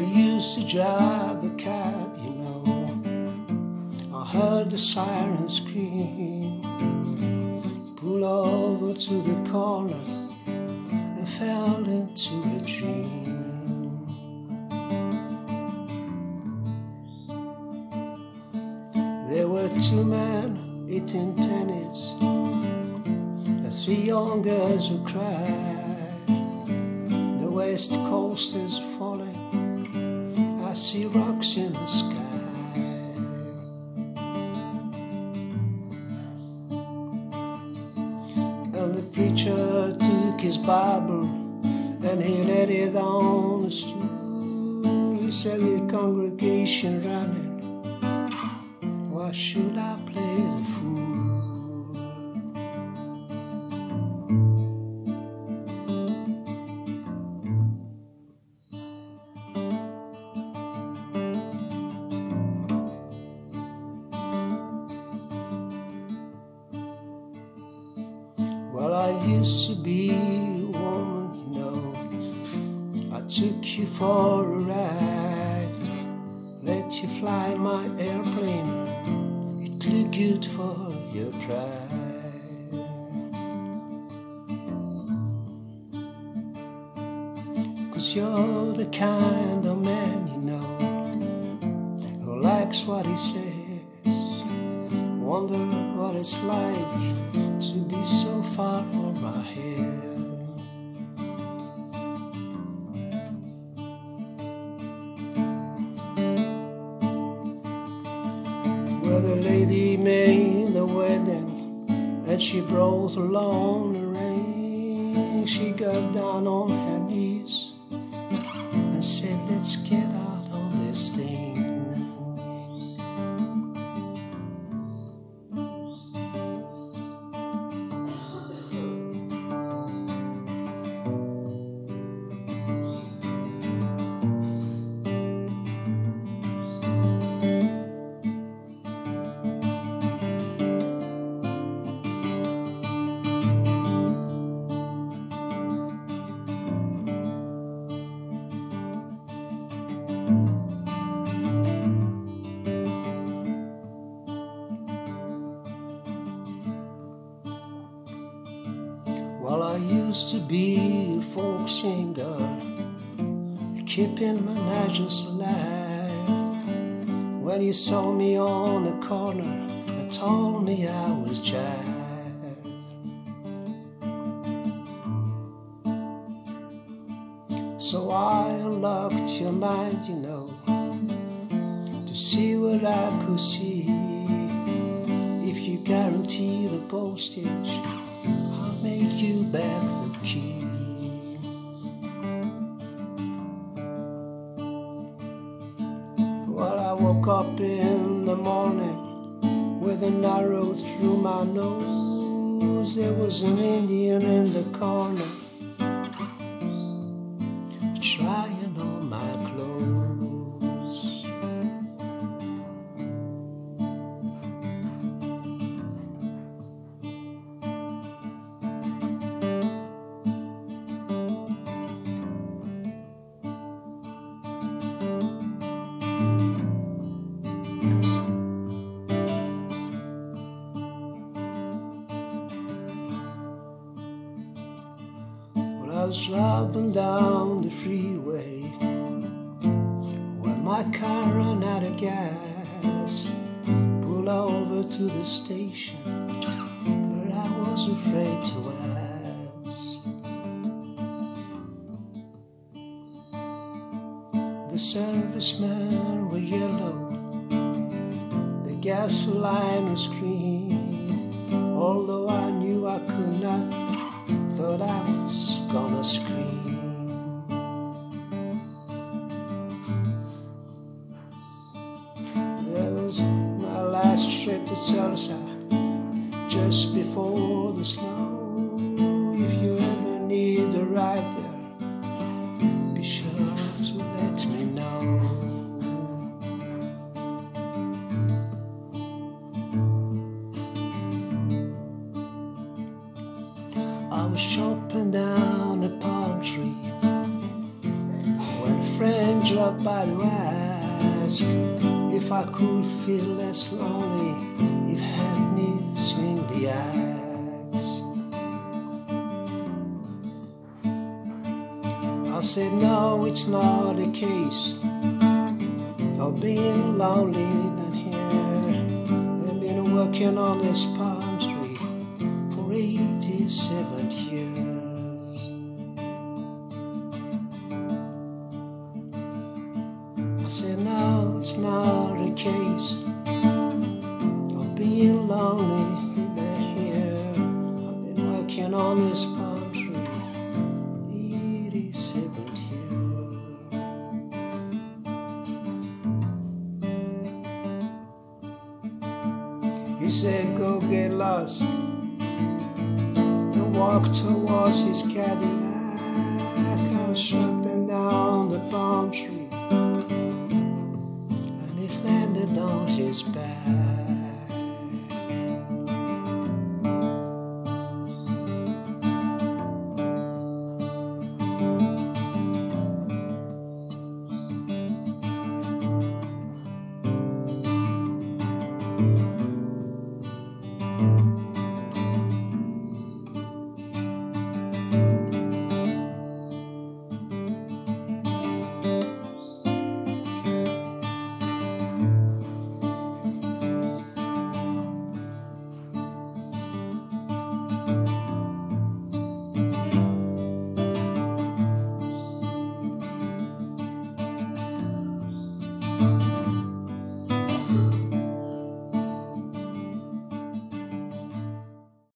used to drive a cab, you know. I heard the siren scream. Pull over to the corner and fell into a dream. There were two men eating pennies and three young girls who cried. The west coast is. I see rocks in the sky. And the preacher took his Bible and he laid it on the stool. He said, The congregation running. Why should I play the fool? Used to be a woman, you know. I took you for a ride, let you fly my airplane. It looked good for your pride. Cause you're the kind of man, you know, who likes what he says. Wonder what it's like to be so far from my head. Well, the lady made the wedding and she brought along the ring. She got down on her knees used to be a folk singer, keeping my magic alive. When you saw me on the corner, and told me I was jive. So I unlocked your mind, you know, to see what I could see. If you guarantee the postage, Make you back the key. Well, I woke up in the morning with an arrow through my nose. There was an Indian in the corner trying I was driving down the freeway when my car ran out of gas. Pull over to the station, but I was afraid to ask. The servicemen were yellow, the gasoline was green. Although I knew I could not thought I was scream. That was my last trip to Tulsa, just before the snow. Was and down a palm tree when a friend dropped nobody ask if I could feel less lonely if had me swing the axe. I said, no, it's not a case of being lonely than here. I've been working on this palm tree for 87 years. This palm tree 87 years. He said, go get lost and walk towards his Cadillac. I was chopping down the palm tree and it landed on his back.